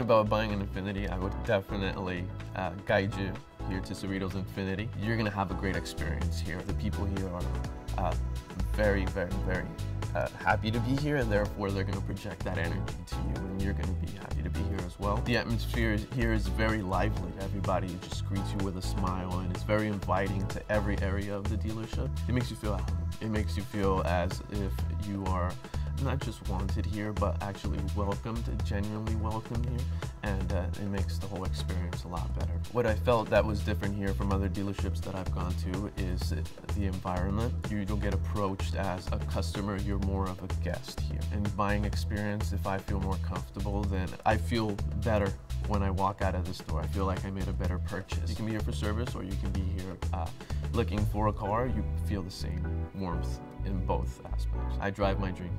about buying an Infiniti, I would definitely uh, guide you here to Cerritos Infiniti. You're gonna have a great experience here. The people here are uh, very, very, very uh, happy to be here, and therefore they're gonna project that energy to you, you're gonna be happy to be here as well. The atmosphere here is very lively. Everybody just greets you with a smile, and it's very inviting to every area of the dealership. It makes you feel at home. It makes you feel as if you are not just wanted here, but actually welcomed, genuinely welcomed here, and uh, it makes the whole experience a lot better. What I felt that was different here from other dealerships that I've gone to is the environment. You don't get approached as a customer, you're more of a guest here. And buying experience, if I feel more comfortable, then I feel better when I walk out of the store. I feel like I made a better purchase. You can be here for service or you can be here uh, looking for a car. You feel the same warmth in both aspects. I drive my dream.